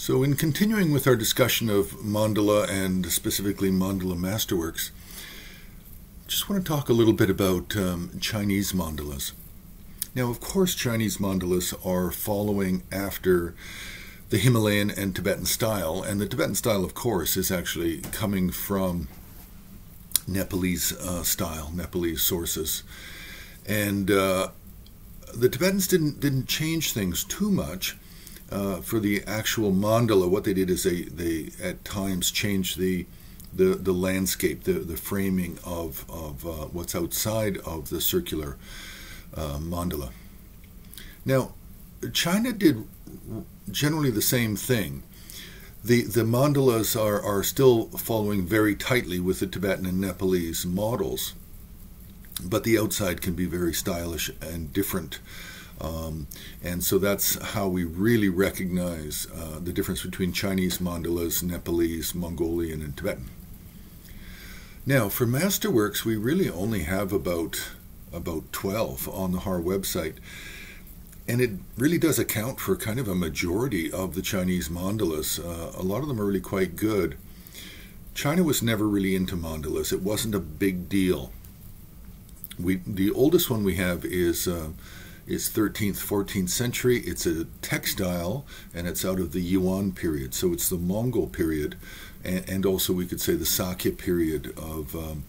So, in continuing with our discussion of mandala and specifically mandala masterworks, just want to talk a little bit about um, Chinese mandalas. Now, of course, Chinese mandalas are following after the Himalayan and Tibetan style, and the Tibetan style, of course, is actually coming from Nepalese uh, style, Nepalese sources, and uh, the Tibetans didn't didn't change things too much uh, for the actual mandala, what they did is they, they at times changed the the, the landscape, the, the framing of, of uh, what's outside of the circular uh, mandala. Now, China did generally the same thing. The, the mandalas are, are still following very tightly with the Tibetan and Nepalese models, but the outside can be very stylish and different um, and so that's how we really recognize uh, the difference between Chinese mandalas, Nepalese, Mongolian, and Tibetan. Now, for Masterworks, we really only have about about 12 on the HAR website. And it really does account for kind of a majority of the Chinese mandalas. Uh, a lot of them are really quite good. China was never really into mandalas. It wasn't a big deal. We the oldest one we have is uh, is 13th, 14th century. It's a textile and it's out of the Yuan period. So it's the Mongol period and, and also we could say the Sakya period of. Um,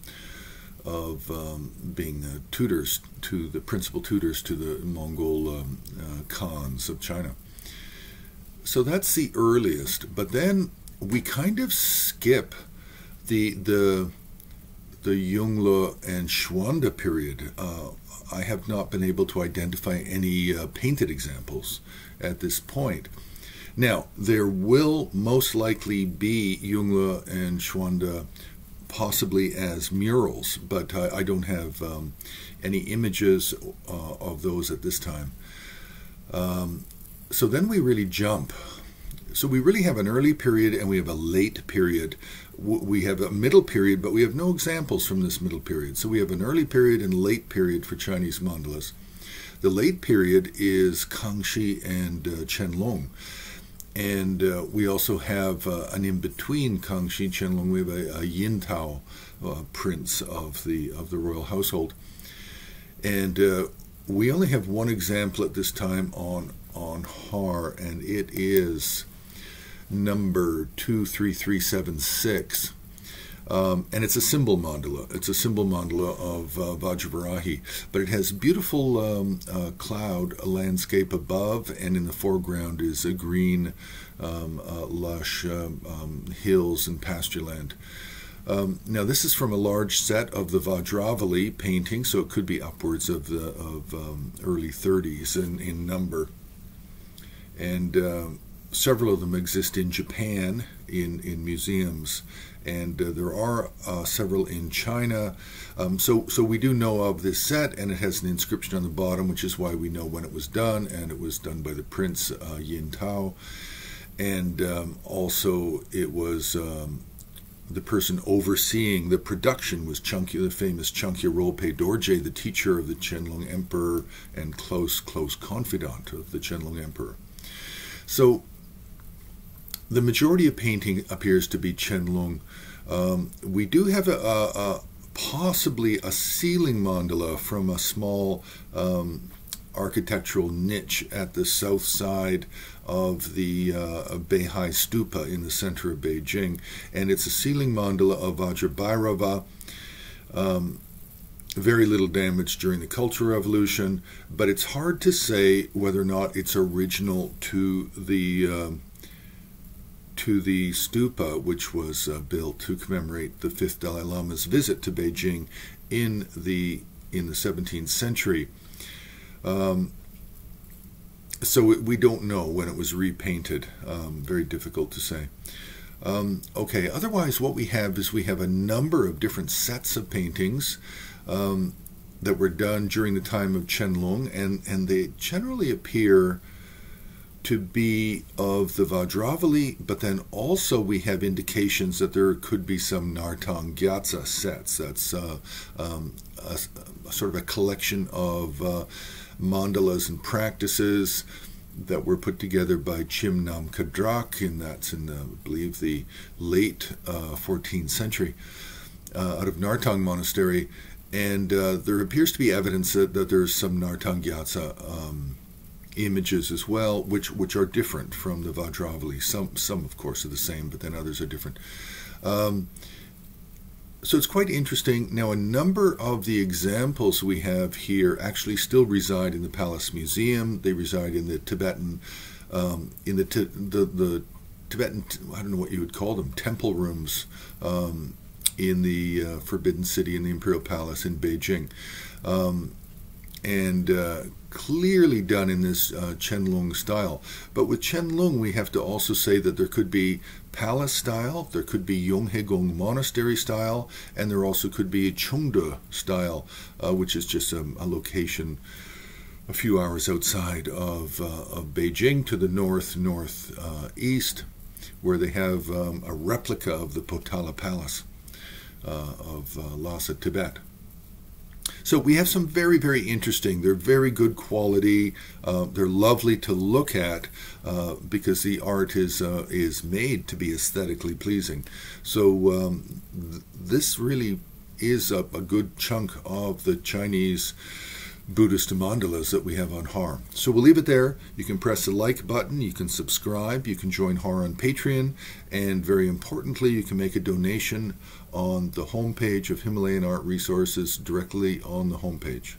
of um, being the tutors to the principal tutors to the Mongol um, uh, Khans of China. So that's the earliest, but then we kind of skip the the the Yongle and Xuande period. Uh, I have not been able to identify any uh, painted examples at this point. Now, there will most likely be Yongle and Xuande possibly as murals, but I, I don't have um, any images uh, of those at this time. Um, so then we really jump. So we really have an early period and we have a late period we have a middle period, but we have no examples from this middle period. So we have an early period and late period for Chinese mandalas. The late period is Kangxi and uh, Qianlong. And uh, we also have uh, an in between Kangxi Qianlong. We have a, a Yintao uh, prince of the of the royal household, and uh, we only have one example at this time on on Har, and it is number 23376. Um, and it's a symbol mandala. It's a symbol mandala of uh, Vajravarahi, but it has beautiful um, uh, cloud landscape above, and in the foreground is a green, um, uh, lush um, um, hills and pasture land. Um, now, this is from a large set of the Vajravali painting, so it could be upwards of the of early 30s in, in number. And several of them exist in Japan in, in museums, and uh, there are uh, several in China. Um, so, so we do know of this set, and it has an inscription on the bottom, which is why we know when it was done, and it was done by the Prince uh, Yin Tao. And um, also, it was um, the person overseeing the production was Changkya, the famous Changkya Rolpai Dorje, the teacher of the Qianlong Emperor and close, close confidant of the Qianlong Emperor. So the majority of painting appears to be Qianlong. Um, we do have a, a, a, possibly a ceiling mandala from a small um, architectural niche at the south side of the uh, Beihai Stupa in the center of Beijing, and it's a ceiling mandala of Vajrabhairava. Um, very little damage during the Cultural Revolution, but it's hard to say whether or not it's original to the uh, to the stupa, which was uh, built to commemorate the fifth Dalai Lama's visit to Beijing in the in the 17th century. Um, so we don't know when it was repainted. Um, very difficult to say. Um, okay, otherwise, what we have is we have a number of different sets of paintings um, that were done during the time of Qianlong, and, and they generally appear to be of the Vajravali, but then also we have indications that there could be some Nartang Gyatso sets. That's uh, um, a, a, sort of a collection of uh, mandalas and practices that were put together by Chim Namkha Drak, and that's in, the, I believe, the late uh, 14th century, uh, out of Nartang Monastery. And uh, there appears to be evidence that, that there's some Nartang Gyatso um, images as well, which which are different from the Vajravali. Some some of course are the same, but then others are different. Um, so it's quite interesting. Now, a number of the examples we have here actually still reside in the Palace Museum. They reside in the Tibetan, um, in the, the the Tibetan, I don't know what you would call them, temple rooms um, in the uh, Forbidden City in the Imperial Palace in Beijing. Um, and uh, clearly done in this uh, Qianlong style. But with Qianlong, we have to also say that there could be palace style, there could be Yonghegong monastery style, and there also could be Chengde style, uh, which is just a, a, location a few hours outside of, uh, of Beijing to the north northeast, where they have um, a replica of the Potala Palace uh, of uh, Lhasa, Tibet. So we have some very, very interesting. They're very good quality. Uh, they're lovely to look at uh, because the art is uh, is made to be aesthetically pleasing. So um, th- this really is a, a, good chunk of the Chinese. Buddhist mandalas that we have on HAR. So we'll leave it there. You can press the like button, you can subscribe, you can join HAR on Patreon, and very importantly, you can make a donation on the homepage of Himalayan Art Resources directly on the homepage.